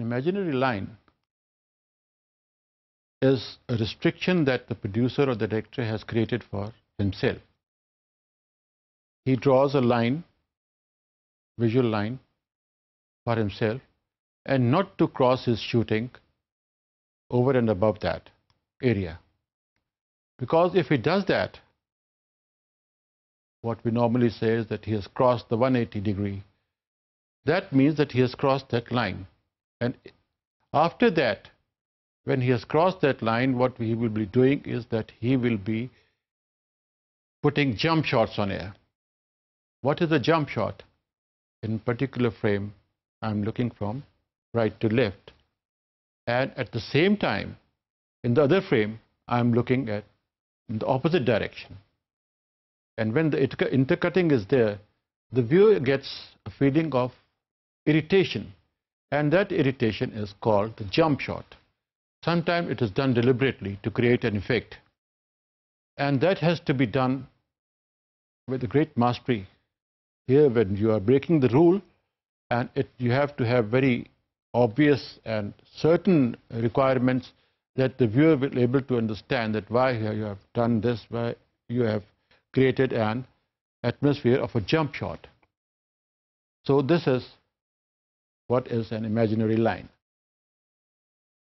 imaginary line is a restriction that the producer or the director has created for himself. He draws a line, visual line, for himself and not to cross his shooting over and above that area. Because if he does that, what we normally say is that he has crossed the 180 degree. That means that he has crossed that line. And after that, when he has crossed that line, what he will be doing is that he will be putting jump shots on air. What is a jump shot? In particular frame, I'm looking from right to left. And at the same time, in the other frame, I'm looking at the opposite direction. And when the intercutting is there, the viewer gets a feeling of irritation. And that irritation is called the jump shot. Sometimes it is done deliberately to create an effect. And that has to be done with a great mastery. Here, when you are breaking the rule, and it, you have to have very obvious and certain requirements that the viewer will be able to understand that why you have done this, why you have created an atmosphere of a jump shot. So this is what is an imaginary line.